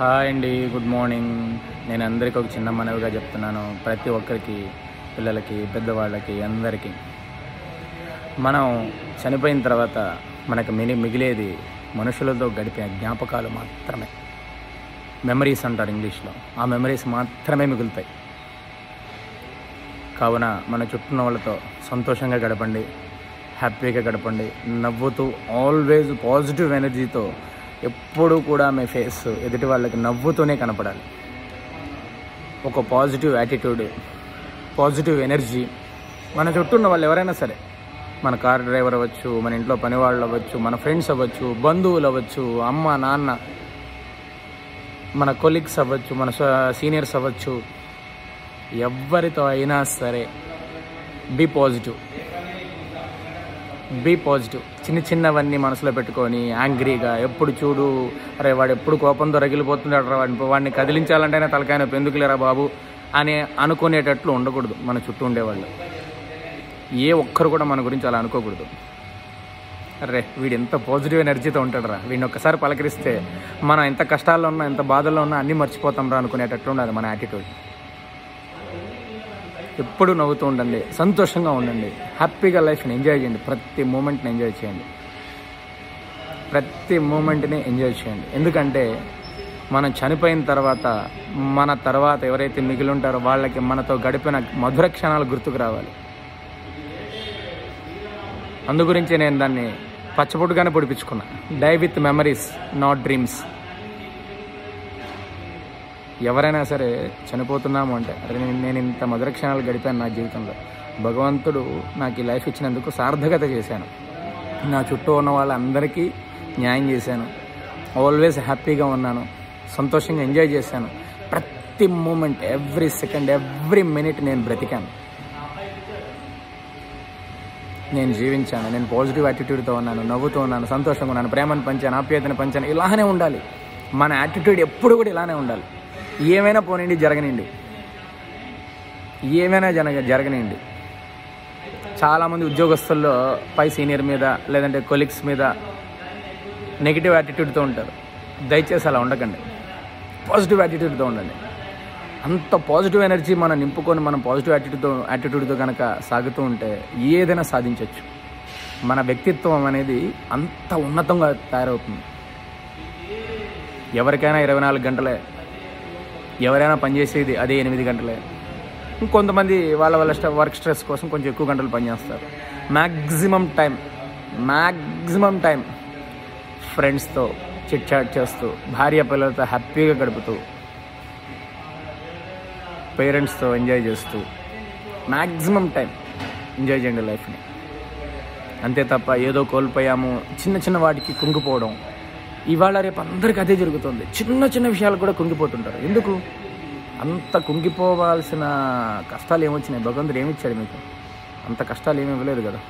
Hi అండి good morning. నేను అందరికీ ఒక చిన్న మనవిగా చెప్తున్నాను. ప్రతి ఒక్కరికి పిల్లలకి పెద్దవాళ్ళకి అందరికీ. మనం చనిపోయిన తర్వాత మనకు మిని మిగిలేది మనుషులతో గడిపిన జ్ఞాపకాలు మాత్రమే. మెమరీస్ అంటారు ఇంగ్లీష్లో. ఆ మెమరీస్ మాత్రమే మిగులుతాయి. కావున మన చుట్టూ వాళ్ళతో సంతోషంగా గడపండి హ్యాపీగా గడపండి నవ్వుతూ ఆల్వేజ్ పాజిటివ్ ఎనర్జీతో ఎప్పుడూ కూడా మీ ఫేస్ ఎదుటి వాళ్ళకి నవ్వుతూనే కనపడాలి. ఒక పాజిటివ్ యాటిట్యూడ్ పాజిటివ్ ఎనర్జీ మన చుట్టూ ఉన్న వాళ్ళు ఎవరైనా సరే. మన కార్ డ్రైవర్ అవ్వచ్చు మన ఇంట్లో పని వాళ్ళు అవ్వచ్చు మన ఫ్రెండ్స్ అవ్వచ్చు బంధువులు అవ్వచ్చు అమ్మ నాన్న మన కొలీగ్స్ అవ్వచ్చు మన సీనియర్స్ అవ్వచ్చు. ఎవరితో అయినా సరే బీ పాజిటివ్. Be positive. చిన్న చిన్నవన్నీ మనసులో పెట్టుకొని యాంగ్రీగా ఎప్పుడు చూడు అరే వాడు ఎప్పుడు కోపంతో రగిలిపోతున్నాడు రా వాడిని వాడిని కదిలించాలంటేనే తలకాయన పెందుకులేరా బాబు అని అనుకునేటట్లు ఉండకూడదు మన చుట్టూ ఉండేవాళ్ళు. ఏ ఒక్కరు కూడా మన గురించి అలా అనుకోకూడదు. అరే వీడు ఎంత పాజిటివ్ ఎనర్జీతో ఉంటాడు రా. వీడిని ఒక్కసారి పలకరిస్తే మనం ఎంత కష్టాల్లో ఉన్నా ఎంత బాధల్లో ఉన్నా అన్నీ మర్చిపోతాం రా అనుకునేటట్లు ఉండాలి మన యాటిట్యూడ్ ఎప్పుడు నవ్వుతూ ఉండండి సంతోషంగా ఉండండి హ్యాపీగా లైఫ్ని ఎంజాయ్ చేయండి ప్రతి మూమెంట్ని ఎంజాయ్ చేయండి. ప్రతి మూమెంట్ని ఎంజాయ్ చేయండి. ఎందుకంటే మనం చనిపోయిన తర్వాత మన తర్వాత ఎవరైతే మిగిలి ఉంటారో వాళ్ళకి మనతో గడిపిన మధుర క్షణాలు గుర్తుకు రావాలి. అందు గురించి నేను దాన్ని పచ్చబొట్టుగానే పొడిపించుకున్నా. Die with memories not dreams ఎవరైనా సరే చనిపోతున్నాము అంటే అరే నేను ఇంత మధుర క్షణాలు గడిపాను నా జీవితంలో. భగవంతుడు నాకు ఈ లైఫ్ ఇచ్చినందుకు సార్థకత చేశాను. నా చుట్టూ ఉన్న వాళ్ళందరికీ న్యాయం చేశాను. ఆల్వేస్ హ్యాపీగా ఉన్నాను. సంతోషంగా ఎంజాయ్ చేశాను. ప్రతి moment every second every minute నేను బ్రతికాను. నేను జీవించాను. నేను పాజిటివ్ యాటిట్యూడ్తో ఉన్నాను నవ్వుతూ ఉన్నాను సంతోషంగా ఉన్నాను ప్రేమను పంచాను ఆప్యాయతను పంచాను. ఇలానే ఉండాలి. మన యాటిట్యూడ్ ఎప్పుడు కూడా ఇలానే ఉండాలి. ఏమైనా పోనండి జరగనండి ఏమైనా జరగ జరగనండి చాలామంది ఉద్యోగస్తుల్లో పై సీనియర్ మీద లేదంటే కొలీగ్స్ మీద నెగిటివ్ యాటిట్యూడ్తో ఉంటారు. దయచేసి అలా ఉండకండి. పాజిటివ్ యాటిట్యూడ్తో ఉండండి. అంత పాజిటివ్ ఎనర్జీ మనం నింపుకొని మనం పాజిటివ్ యాటిట్యూడ్తో యాటిట్యూడ్తో కనుక సాగుతూ ఉంటే ఏదైనా సాధించవచ్చు మన వ్యక్తిత్వం అనేది అంత ఉన్నతంగా తయారవుతుంది. ఎవరికైనా ఇరవై నాలుగు గంటలే ఎవరైనా పనిచేసేది అదే ఎనిమిది గంటలే. ఇంకొంతమంది వాళ్ళ వాళ్ళ వర్క్ స్ట్రెస్ కోసం కొంచెం ఎక్కువ గంటలు పనిచేస్తారు మ్యాక్సిమం టైం మ్యాక్సిమం టైం ఫ్రెండ్స్తో చిట్ చాట్ చేస్తూ భార్య పిల్లలతో హ్యాపీగా గడుపుతూ పేరెంట్స్తో ఎంజాయ్ చేస్తూ మ్యాక్సిమం టైం ఎంజాయ్ చేయండి లైఫ్ని. అంతే తప్ప ఏదో కోల్పోయాము చిన్న చిన్న వాటికి కుంగిపోవడం ఇవాళ రేపు అందరికీ అదే జరుగుతుంది. చిన్న చిన్న విషయాలు కూడా కుంగిపోతుంటారు. ఎందుకు? అంత కుంగిపోవాల్సిన కష్టాలు ఏమొచ్చినాయి? భగవంతుడు ఏమిచ్చాడు మీకు? అంత కష్టాలు ఏమీ ఇవ్వలేదు కదా?